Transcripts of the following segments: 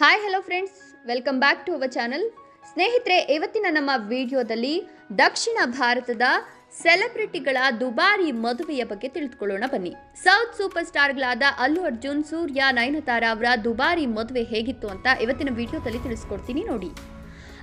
Hi hello friends welcome back to our channel ಸ್ನೇಹಿತರೆ, ಇವತ್ತಿನ ನಮ್ಮ ವಿಡಿಯೋದಲ್ಲಿ ದಕ್ಷಿಣ ಭಾರತದ ಸೆಲೆಬ್ರಿಟಿಗಳ ದುಬಾರಿ ಮದುವೆಯ ಬಗ್ಗೆ ತಿಳಿದುಕೊಳ್ಳೋಣ ಬನ್ನಿ. ಸೌತ್ ಸೂಪರ್ ಸ್ಟಾರ್ಗಳಾದ ಅಲ್ಲು ಅರ್ಜುನ್, ಸೂರ್ಯ, ನಯನತಾರ ಅವರ ದುಬಾರಿ ಮದುವೆ ಹೇಗಿತ್ತು ಅಂತ ಇವತ್ತಿನ ವಿಡಿಯೋದಲ್ಲಿ ತಿಳಿಸ್ಕೊಡ್ತೀನಿ ನೋಡಿ.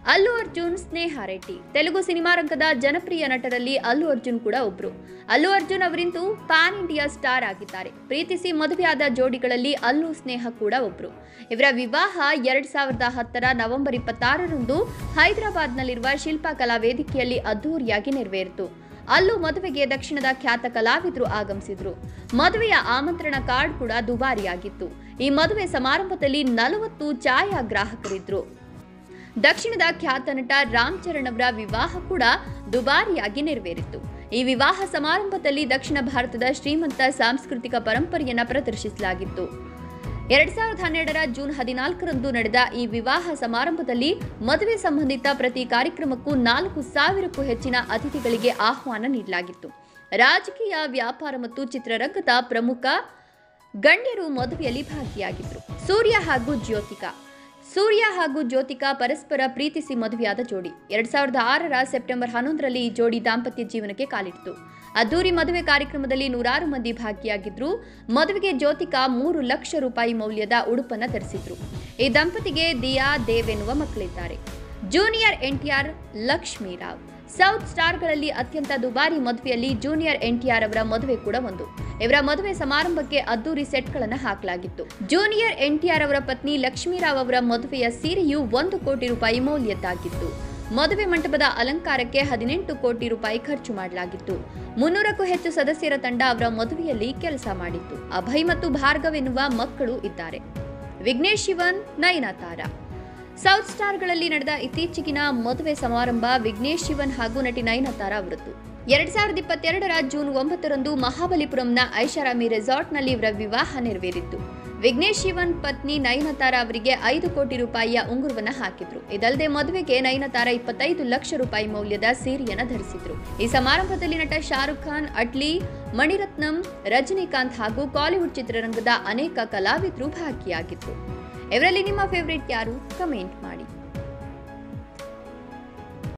ಅಲ್ಲು ಅರ್ಜುನ್, ಸ್ನೇಹ ರೆಡ್ಡಿ. ತೆಲುಗು ಸಿನಿಮಾ ರಂಗದ ಜನಪ್ರಿಯ ನಟರಲ್ಲಿ ಅಲ್ಲು ಅರ್ಜುನ್ ಕೂಡ ಒಬ್ರು. ಅಲ್ಲು ಅರ್ಜುನ್ ಅವರಿಂದು ಪ್ಯಾನ್ ಇಂಡಿಯಾ ಸ್ಟಾರ್ ಆಗಿದ್ದಾರೆ. ಪ್ರೀತಿಸಿ ಮದುವೆಯಾದ ಜೋಡಿಗಳಲ್ಲಿ ಅಲ್ಲು, ಸ್ನೇಹ ಕೂಡ ಒಬ್ರು. ಇವರ ವಿವಾಹ ಎರಡ್ ಸಾವಿರದ ಹತ್ತರ ನವೆಂಬರ್ ಇಪ್ಪತ್ತಾರರಂದು ಹೈದರಾಬಾದ್ನಲ್ಲಿರುವ ಶಿಲ್ಪಕಲಾ ವೇದಿಕೆಯಲ್ಲಿ ಅದ್ದೂರಿಯಾಗಿ ನೆರವೇರಿತು. ಅಲ್ಲೂ ಮದುವೆಗೆ ದಕ್ಷಿಣದ ಖ್ಯಾತ ಕಲಾವಿದರು ಆಗಮಿಸಿದ್ರು. ಮದುವೆಯ ಆಮಂತ್ರಣ ಕಾರ್ಡ್ ಕೂಡ ದುಬಾರಿಯಾಗಿತ್ತು. ಈ ಮದುವೆ ಸಮಾರಂಭದಲ್ಲಿ ನಲವತ್ತು ಛಾಯಾಗ್ರಾಹಕರಿದ್ರು. ದಕ್ಷಿಣದ ಖ್ಯಾತ ನಟ ರಾಮ್ ಚರಣ್ ಅವರ ವಿವಾಹ ಕೂಡ ದುಬಾರಿಯಾಗಿ ನೆರವೇರಿತ್ತು ಈ ವಿವಾಹ ಸಮಾರಂಭದಲ್ಲಿ ದಕ್ಷಿಣ ಭಾರತದ ಶ್ರೀಮಂತ ಸಾಂಸ್ಕೃತಿಕ ಪರಂಪರೆಯನ್ನು ಪ್ರದರ್ಶಿಸಲಾಗಿತ್ತು. ಎರಡ್ ಸಾವಿರದ ಹನ್ನೆರಡರ ಜೂನ್ ಹದಿನಾಲ್ಕರಂದು ನಡೆದ ಈ ವಿವಾಹ ಸಮಾರಂಭದಲ್ಲಿ ಮದುವೆ ಸಂಬಂಧಿತ ಪ್ರತಿ ಕಾರ್ಯಕ್ರಮಕ್ಕೂ ನಾಲ್ಕು ಸಾವಿರಕ್ಕೂ ಹೆಚ್ಚಿನ ಅತಿಥಿಗಳಿಗೆ ಆಹ್ವಾನ ನೀಡಲಾಗಿತ್ತು. ರಾಜಕೀಯ, ವ್ಯಾಪಾರ ಮತ್ತು ಚಿತ್ರರಂಗದ ಪ್ರಮುಖ ಗಣ್ಯರು ಮದುವೆಯಲ್ಲಿ ಭಾಗಿಯಾಗಿದ್ದರು ಸೂರ್ಯ ಹಾಗೂ ಜ್ಯೋತಿಕಾ. ಸೂರ್ಯ ಹಾಗೂ ಜ್ಯೋತಿಕಾ ಪರಸ್ಪರ ಪ್ರೀತಿಸಿ ಮದುವೆಯಾದ ಜೋಡಿ. ಎರಡ್ ಸಾವಿರದ ಆರರ ಸೆಪ್ಟೆಂಬರ್ ಹನ್ನೊಂದರಲ್ಲಿ ಈ ಜೋಡಿ ದಾಂಪತ್ಯ ಜೀವನಕ್ಕೆ ಕಾಲಿಟ್ಟಿತು ಅದ್ದೂರಿ ಮದುವೆ ಕಾರ್ಯಕ್ರಮದಲ್ಲಿ ನೂರಾರು ಮಂದಿ ಭಾಗಿಯಾಗಿದ್ರು. ಮದುವೆಗೆ ಜ್ಯೋತಿಕಾ ಮೂರು ಲಕ್ಷ ರೂಪಾಯಿ ಮೌಲ್ಯದ ಉಡುಪನ್ನ ಧರಿಸಿದ್ರು. ಈ ದಂಪತಿಗೆ ದಿಯಾ ದೇವ್ ಎನ್ನುವ ಮಕ್ಕಳಿದ್ದಾರೆ. ಜೂನಿಯರ್ ಎನ್ಟಿಆರ್ ಲಕ್ಷ್ಮೀರಾವ್. ಸೌತ್ ಸ್ಟಾರ್ಗಳಲ್ಲಿ ಅತ್ಯಂತ ದುಬಾರಿ ಮದುವೆಯಲ್ಲಿ ಜೂನಿಯರ್ ಎನ್ಟಿಆರ್ ಅವರ ಮದುವೆ ಕೂಡ ಒಂದು. ಇವರ ಮದುವೆ ಸಮಾರಂಭಕ್ಕೆ ಅದ್ದೂರಿ ಸೆಟ್ಗಳನ್ನು ಹಾಕಲಾಗಿತ್ತು. ಜೂನಿಯರ್ ಎನ್ಟಿಆರ್ ಅವರ ಪತ್ನಿ ಲಕ್ಷ್ಮೀರಾವ್ ಅವರ ಮದುವೆಯ ಸೀರೆಯು ಒಂದು ಕೋಟಿ ರೂಪಾಯಿ ಮೌಲ್ಯದ್ದಾಗಿತ್ತು. ಮದುವೆ ಮಂಟಪದ ಅಲಂಕಾರಕ್ಕೆ ಹದಿನೆಂಟು ಕೋಟಿ ರೂಪಾಯಿ ಖರ್ಚು ಮಾಡಲಾಗಿತ್ತು. ಮುನ್ನೂರಕ್ಕೂ ಹೆಚ್ಚು ಸದಸ್ಯರ ತಂಡ ಅವರ ಮದುವೆಯಲ್ಲಿ ಕೆಲಸ ಮಾಡಿತ್ತು. ಅಭಯ್ ಮತ್ತು ಭಾರ್ಗವ್ ಎನ್ನುವ ಮಕ್ಕಳು ಇದ್ದಾರೆ. ವಿಘ್ನೇಶ್ ಶಿವನ್, ನಯನತಾರ. ಸೌತ್ ಸ್ಟಾರ್ಗಳಲ್ಲಿ ನಡೆದ ಇತ್ತೀಚೆಗಿನ ಮದುವೆ ಸಮಾರಂಭ ವಿಘ್ನೇಶ್ ಶಿವನ್ ಹಾಗೂ ನಟಿ ನಯನತಾರ ಅವರದ್ದು. ಎರಡ್ ಸಾವಿರದ ಇಪ್ಪತ್ತೆರಡರ ಜೂನ್ ಒಂಬತ್ತರಂದು ಮಹಾಬಲಿಪುರಂನ ಐಷಾರಾಮಿ ರೆಸಾರ್ಟ್ನಲ್ಲಿ ಇವರ ವಿವಾಹ ನೆರವೇರಿತ್ತು. ವಿಘ್ನೇಶ್ ಶಿವನ್ ಪತ್ನಿ ನಯನತಾರ ಅವರಿಗೆ ಐದು ಕೋಟಿ ರೂಪಾಯಿಯ ಉಂಗುರವನ್ನು ಹಾಕಿದ್ರು. ಇದಲ್ಲದೆ ಮದುವೆಗೆ ನಯನತಾರ ಇಪ್ಪತ್ತೈದು ಲಕ್ಷ ರೂಪಾಯಿ ಮೌಲ್ಯದ ಸೀರೆಯನ್ನು ಧರಿಸಿದ್ರು. ಈ ಸಮಾರಂಭದಲ್ಲಿ ನಟ ಶಾರುಖ್ ಖಾನ್, ಅಟ್ಲಿ, ಮಣಿರತ್ನಂ, ರಜನಿಕಾಂತ್ ಹಾಗೂ ಕಾಲಿವುಡ್ ಚಿತ್ರರಂಗದ ಅನೇಕ ಕಲಾವಿದರು ಭಾಗಿಯಾಗಿದ್ರು. ಇವರಲ್ಲಿ ನಿಮ್ಮ ಫೇವ್ರೇಟ್ ಯಾರು? ಕಮೆಂಟ್ ಮಾಡಿ.